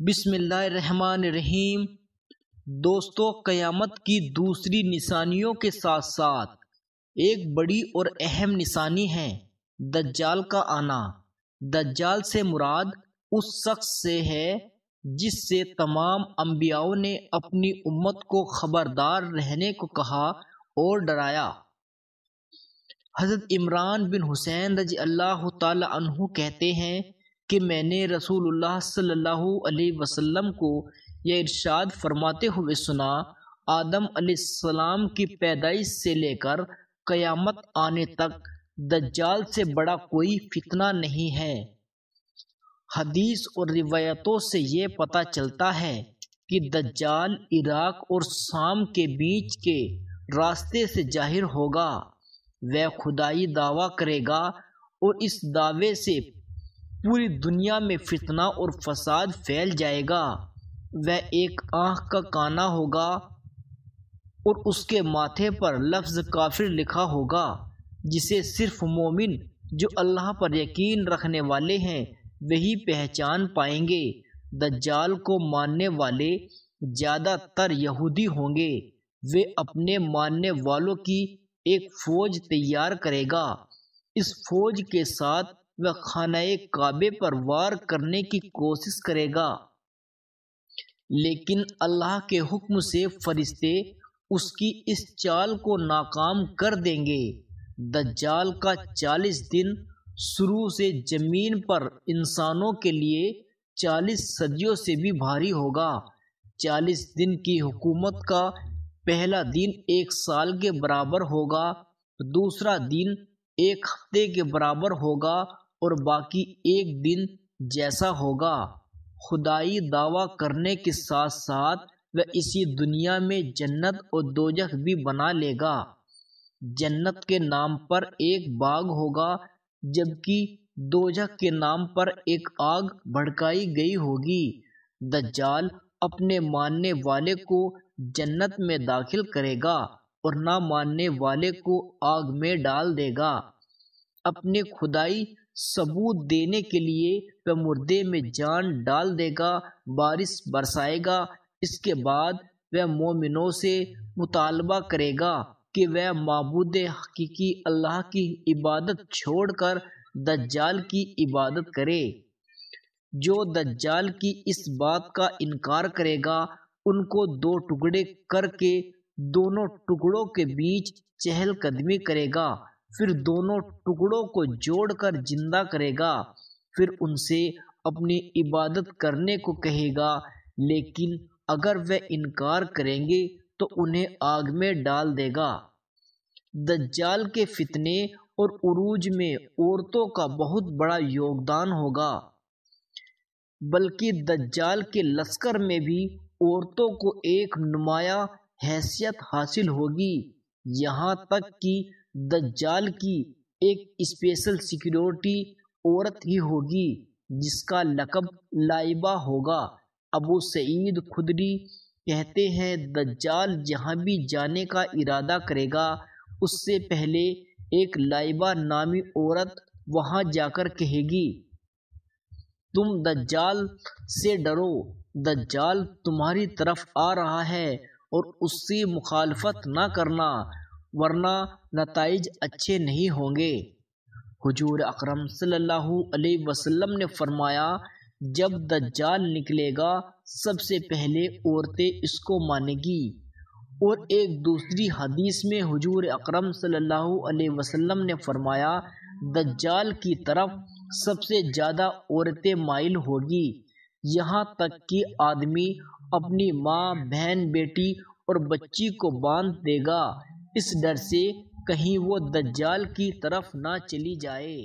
बिस्मिल्लाहिर्रहमानिर्रहीम। दोस्तों, क़यामत की दूसरी निशानियों के साथ साथ एक बड़ी और अहम निशानी है दज्जाल का आना। दज्जाल से मुराद उस शख्स से है जिससे तमाम अम्बियाओं ने अपनी उम्मत को खबरदार रहने को कहा और डराया। हज़रत इमरान बिन हुसैन रज़ी अल्लाह तु कहते हैं कि मैंने रसूलुल्लाह सल्लल्लाहु अलैहि वसल्लम को यह इरशाद फरमाते हुए सुना, आदम सलाम की पैदाइश से लेकर क़यामत आने तक दज्जाल से बड़ा कोई फितना नहीं है। हदीस और रिवायतों से ये पता चलता है कि दज्जाल इराक और शाम के बीच के रास्ते से ज़ाहिर होगा, वह खुदाई दावा करेगा और इस दावे से पूरी दुनिया में फितना और फसाद फैल जाएगा। वह एक आँख का काना होगा और उसके माथे पर लफ्ज़ काफिर लिखा होगा, जिसे सिर्फ़ मोमिन जो अल्लाह पर यकीन रखने वाले हैं, वही पहचान पाएँगे। दज्जाल को मानने वाले ज़्यादातर यहूदी होंगे। वे अपने मानने वालों की एक फ़ौज तैयार करेगा। इस फौज के साथ वह खाना काबे पर वार करने की कोशिश करेगा। लेकिन अल्लाह के हुक्म से फरिश्ते उसकी इस चाल को नाकाम कर देंगे। दज्जाल का चालीस दिन शुरू से ज़मीन पर इंसानों के लिए चालीस सदियों से भी भारी होगा। चालीस दिन की हुकूमत का पहला दिन एक साल के बराबर होगा, दूसरा दिन एक हफ़्ते के बराबर होगा और बाकी एक दिन जैसा होगा। खुदाई दावा करने के साथ साथ वह इसी दुनिया में जन्नत और दोजख भी बना लेगा। जन्नत के नाम पर एक बाग होगा, जबकि दोजख के नाम पर एक आग भड़काई गई होगी। दज्जाल अपने मानने वाले को जन्नत में दाखिल करेगा और ना मानने वाले को आग में डाल देगा। अपने खुदाई सबूत देने के लिए वह मुर्दे में जान डाल देगा, बारिश बरसाएगा, इसके बाद वह मोमिनों से मुतालबा करेगा कि वह मबूद हकीकी अल्लाह की इबादत छोड़कर दज्जाल की इबादत करे। जो दज्जाल की इस बात का इनकार करेगा, उनको दो टुकड़े करके दोनों टुकड़ों के बीच चहलकदमी करेगा। फिर दोनों टुकड़ों को जोड़कर ज़िंदा करेगा, फिर उनसे अपनी इबादत करने को कहेगा, लेकिन अगर वे इनकार करेंगे तो उन्हें आग में डाल देगा। दज्जाल के फितने और उरूज में औरतों का बहुत बड़ा योगदान होगा, बल्कि दज्जाल के लश्कर में भी औरतों को एक नुमाया हैसियत हासिल होगी। यहाँ तक कि दज्जाल की एक स्पेशल सिक्योरिटी औरत ही होगी, जिसका लकब लाइबा होगा। अबू सईद खुदरी कहते हैं दज्जाल जहाँ भी जाने का इरादा करेगा, उससे पहले एक लाइबा नामी औरत वहाँ जाकर कहेगी, तुम दज्जाल से डरो दज्जाल तुम्हारी तरफ़ आ रहा है और उससे मुखालफत ना करना। वरना नतज अच्छे नहीं होंगे। हुजूर अकरम सल्लल्लाहु अलैहि ने फरमाया, जब दज्जाल निकलेगा, सबसे पहले औरतें इसको मानेगी। और एक दूसरी हदीस में हुजूर अकरम सल्लल्लाहु अलैहि ने फरमाया, दज्जाल की तरफ़ सबसे ज़्यादा औरतें माइल होगी। यहाँ तक कि आदमी अपनी माँ, बहन, बेटी और बच्ची को बाँध देगा। इस डर से कहीं वो दज्जाल की तरफ़ ना चली जाए।